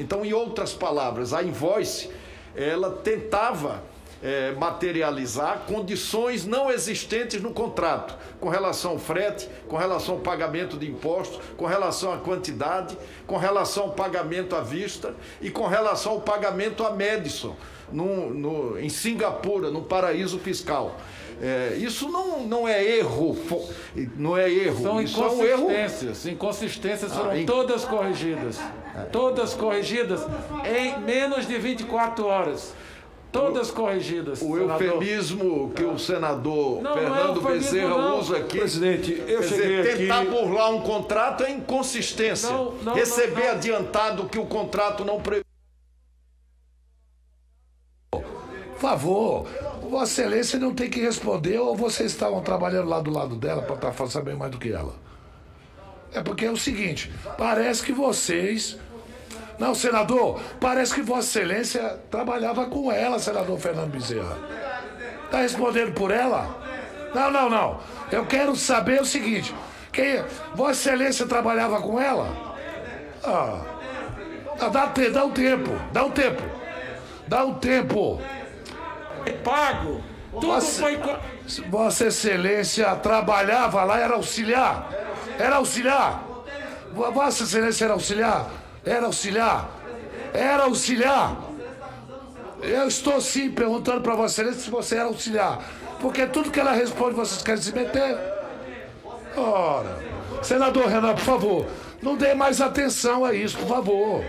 Então, em outras palavras, a invoice ela tentava é, materializar condições não existentes no contrato, com relação ao frete, com relação ao pagamento de impostos, com relação à quantidade, com relação ao pagamento à vista e com relação ao pagamento a Madison, no, no, em Singapura, no paraíso fiscal. É, isso não, não é erro, não é erro. São inconsistências. É um. Inconsistências foram ah, todas corrigidas. Todas corrigidas em menos de 24 horas. Todas corrigidas. O senador. eufemismo que o senador não, Fernando não é Bezerra não. usa aqui. Presidente, eu cheguei dizer, tentar aqui... burlar um contrato é inconsistência. Não, Receber adiantado que o contrato não prevê. Por favor, Vossa Excelência não tem que responder ou vocês estavam trabalhando lá do lado dela para estar sabendo mais do que ela? É porque é o seguinte, parece que vocês não, senador, parece que Vossa Excelência trabalhava com ela, senador Fernando Bezerra. Está respondendo por ela? Não, não, não. Eu quero saber o seguinte: quem, Vossa Excelência trabalhava com ela? Ah, dá, dá um tempo, dá um tempo. Dá um tempo. É pago. Tudo Vossa, foi. Vossa Excelência trabalhava lá, era auxiliar. Era auxiliar. Vossa Excelência era auxiliar. Era auxiliar? Era auxiliar? Eu estou sim perguntando para você se você era auxiliar. Porque tudo que ela responde vocês querem se meter. Ora. Senador Renan, por favor, não dê mais atenção a isso, por favor.